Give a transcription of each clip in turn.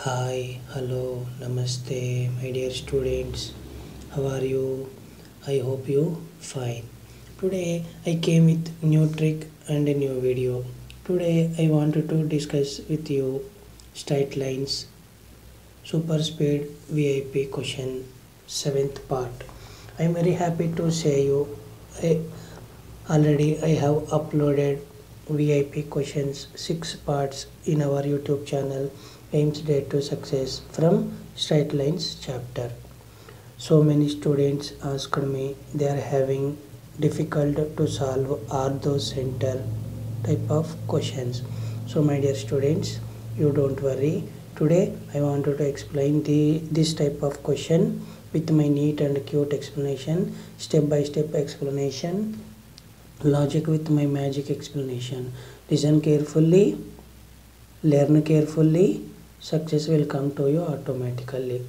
Hi, hello, namaste, my dear students. How are you? I hope you fine. Today I came with new trick and a new video. Today I wanted to discuss with you straight lines super speed VIP question seventh part. I am very happy to say you I, already I have uploaded VIP questions six parts in our YouTube channel aims dare to success from straight lines chapter. So many students asked me they are having difficult to solve ortho center type of questions? So my dear students you don't worry. Today i wanted to explain the this type of question with my neat and cute explanation step by step explanation logic with my magic explanation. Listen carefully learn carefully success will come to you automatically.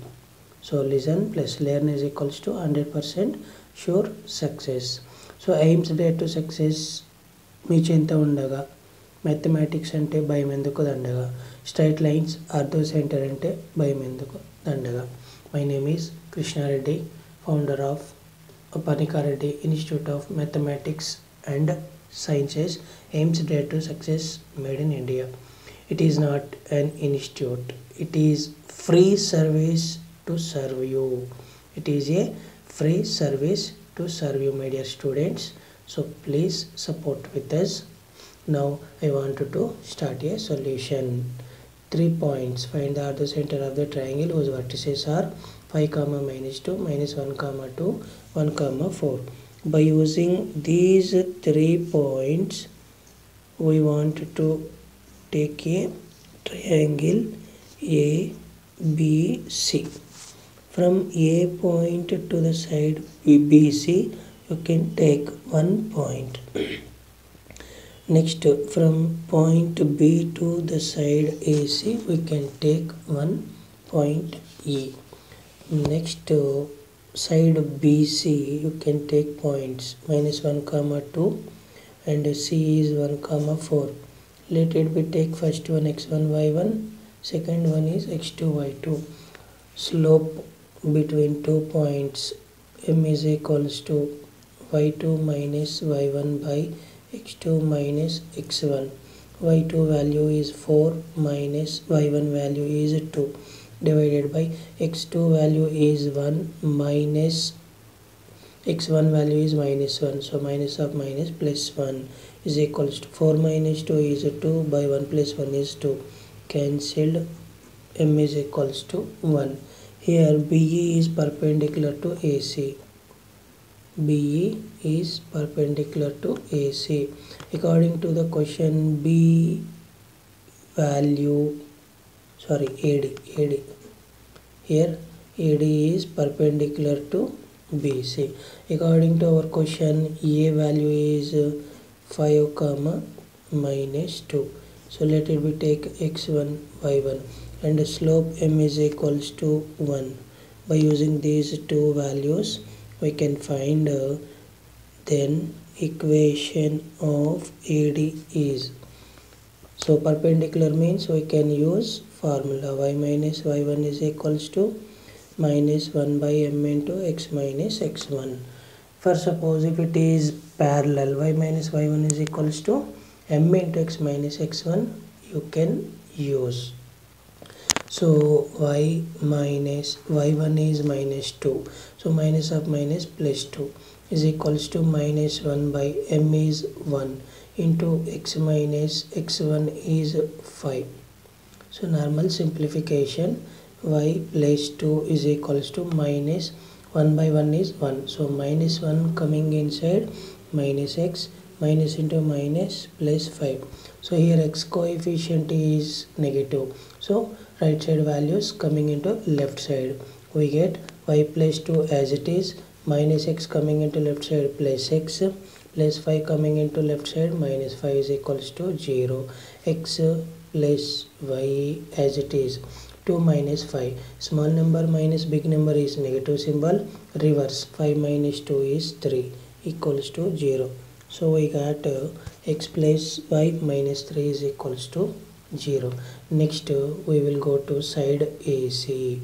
So listen plus learn is equals to 100% sure success. So aims day to success మీ చింత ఉండగా. Mathematics అంటే భయం ఎందుకు దండగా? Straight lines అర్థో centre అంటే భయం ఎందుకు దండగా? My name is Krishnareddy founder of Panikareddy institute of mathematics and sciences aims day to success made in India it is not an institute. It is free service to serve you. It is a free service to serve you my dear students. So please support with us. Now i want to start a solution. Three points. Find the ortho center of the triangle whose vertices are 5 comma minus 2 minus 1 comma 2 1 comma 4 by using these three points we want to take a triangle ABC. From A point to the side BC, you can take one point. Next, from point B to the side AC, we can take one point E. Next, side BC, you can take points minus 1 comma 2 and C is 1 comma 4 let it be take first one x1 y1 second one is x2 y2 slope between two points. M is equals to y2 minus y1 by x2 minus x1 y2 value is 4 minus y1 value is 2 divided by x2 value is 1 minus x1 value is minus 1 so minus of minus plus 1 is equals to 4 minus 2 is 2 by 1 plus 1 is 2 cancelled. M is equals to 1 here BE is perpendicular to AC BE is perpendicular to AC according to the question B value sorry AD AD here AD is perpendicular to BC according to our question A value is 5 comma minus 2 so let it be take x1 y1 and slope m is equals to 1 by using these two values we can find uh, then equation of AD is. So perpendicular means we can use formula. Y minus y1 is equals to minus 1 by m into x minus x1 for suppose if it is parallel y minus y1 is equals to m into x minus x1 you can use. So y minus y1 is minus 2 so minus of minus plus 2 is equals to minus 1 by m is 1 into x minus x1 is 5 so normal simplification y plus 2 is equals to minus 1 by 1 is 1 so minus 1 coming inside minus x minus into minus plus 5 so here x coefficient is negative. So right side values coming into left side. We get y plus 2 as it is minus x coming into left side plus x plus 5 coming into left side minus 5 is equals to 0 x plus y as it is 2 minus 5 small number minus big number is negative symbol. Reverse. 5 minus 2 is 3 equals to 0 so we got uh, x plus y minus 3 is equals to 0 next uh, we will go to side AC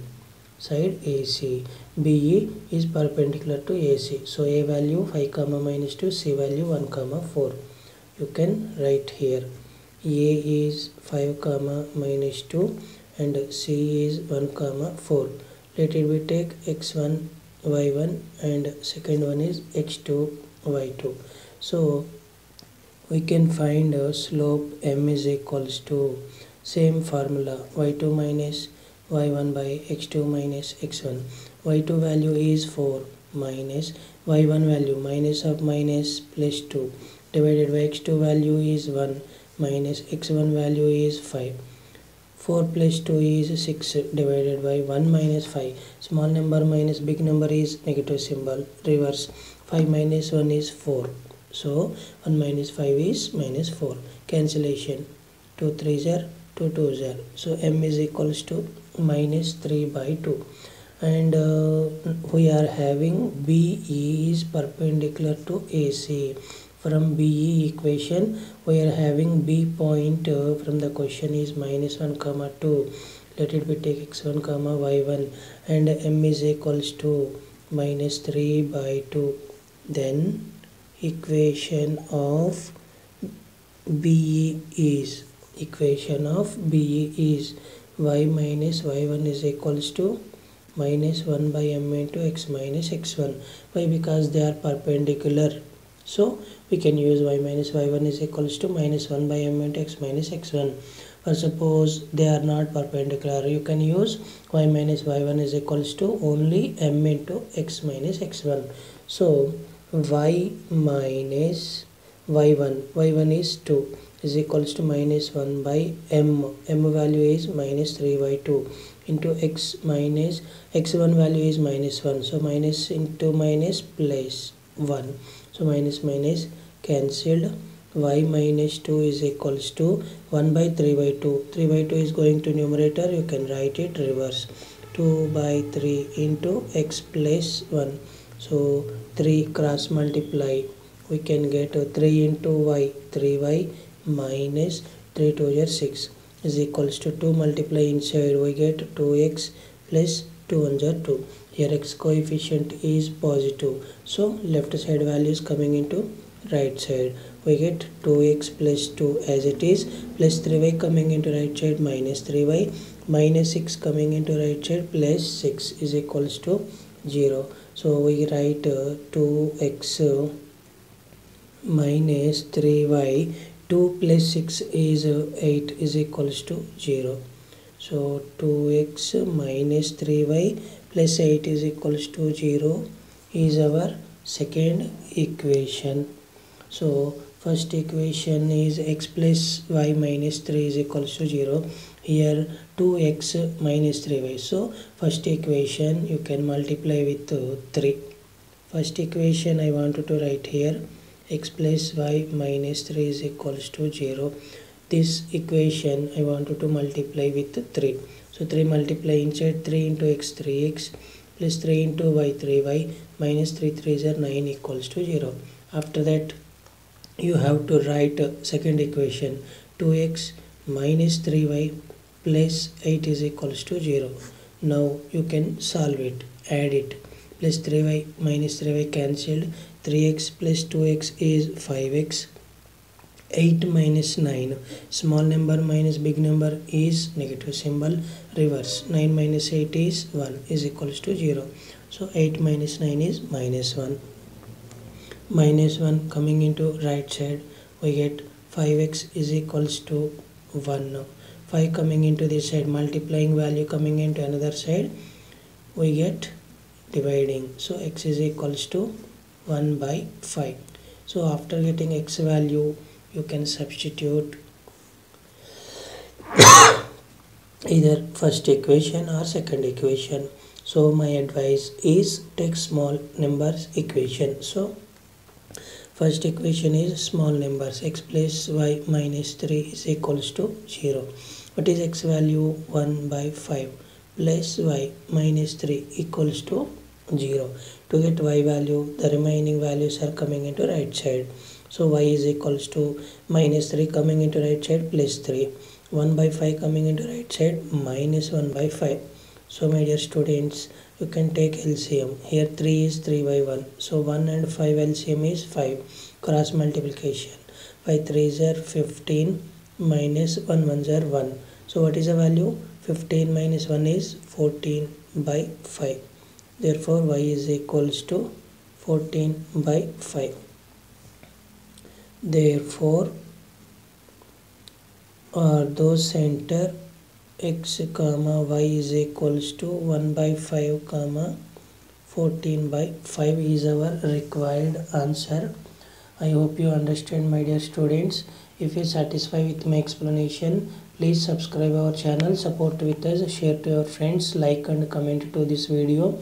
side AC BE is perpendicular to AC so A value 5 comma minus 2 C value 1 comma 4 you can write here. A is 5 comma minus 2 and C is 1 comma 4 let it be take x1 y1 and second one is x2 y2 so we can find a slope m is equals to same formula y2 minus y1 by x2 minus x1 y2 value is 4 minus y1 value minus of minus plus 2 divided by x2 value is 1 minus x1 value is 5 4 plus 2 is 6 divided by 1 minus 5 small number minus big number is negative symbol reverse 5 minus 1 is 4 so 1 minus 5 is minus 4. Cancellation. 2 3s are 2 2s are. So m is equals to minus 3 by 2. And uh, we are having BE is perpendicular to AC. From BE equation we are having B point uh, from the question is minus 1 comma 2. Let it be take x1 comma y1 and m is equals to minus 3 by 2. Then equation of BE is equation of BE is y minus y1 is equals to minus 1 by m into x minus x1 why because they are perpendicular so we can use y minus y1 is equals to minus 1 by m into x minus x1 or suppose they are not perpendicular you can use y minus y1 is equals to only m into x minus x1 so y minus y1 y1 is 2 is equals to minus 1 by m. m value is minus 3 by 2 into x minus x1 value is minus 1 so minus into minus plus 1 so minus minus cancelled. Y minus 2 is equals to 1 by 3 by 2 3 by 2 is going to numerator. You can write it reverse. 2 by 3 into x plus 1 so 3 cross multiply. We can get 3 into y. 3y minus 3 to 6 is equals to 2 multiply inside. We get 2x plus 2 1 2 here x coefficient is positive. So left side value is coming into right side. We get 2x plus 2 as it is. Plus 3y coming into right side minus 3y minus 6 coming into right side plus 6 is equals to 0 so we write uh, 2x uh, minus 3y 2 plus 6 is uh, 8 is equals to 0 so 2x minus 3y plus 8 is equals to 0 is our second equation so first equation is x plus y minus 3 is equals to 0 here 2x minus 3y so first equation you can multiply with uh, 3 first equation I wanted to write here. X plus y minus 3 is equals to 0 this equation I wanted to multiply with 3 so 3 multiply inside 3 into x 3x plus 3 into y 3y minus 3 3 are 9 equals to 0 after that you have to write second equation 2x minus 3y plus 8 is equals to 0 now you can solve it add it. Plus 3y minus 3y cancelled 3x plus 2x is 5x 8 minus 9 small number minus big number is negative symbol reverse. 9 minus 8 is 1 is equals to 0 so 8 minus 9 is minus 1 minus 1 coming into right side we get 5x is equals to 1 now 5 coming into this side multiplying value coming into another side we get dividing. So x is equals to 1 by 5 so after getting x value you can substitute either first equation or second equation. So my advice is take small numbers equation. So first equation is small numbers. X plus y minus 3 is equals to 0 what is x value? 1 by 5 plus y minus 3 equals to 0 to get y value the remaining values are coming into right side. So y is equals to minus 3 coming into right side plus 3 1 by 5 coming into right side minus 1 by 5 so my dear students you can take LCM here 3 is 3 by 1 so 1 and 5 LCM is 5 cross multiplication. 5 3s are 15 minus 1 1s are 1 so what is the value? 15 minus 1 is 14 by 5 therefore y is equals to 14 by 5 therefore are those center x comma y is equals to 1 by 5 comma 14 by 5 is our required answer. I hope you understand my dear students. If you satisfied with my explanation please subscribe our channel support with us share to your friends like and comment to this video.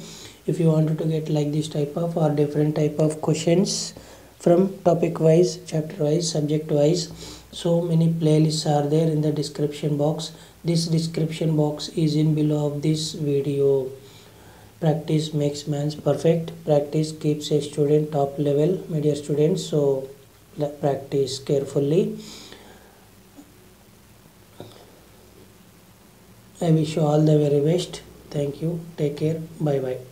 If you wanted to get like this type of or different type of questions from topic wise chapter wise subject wise so many playlists are there in the description box this description box is in below of this video. Practice makes man's perfect. Practice keeps a student top level media students so practice carefully. I wish you all the very best. Thank you. Take care. Bye bye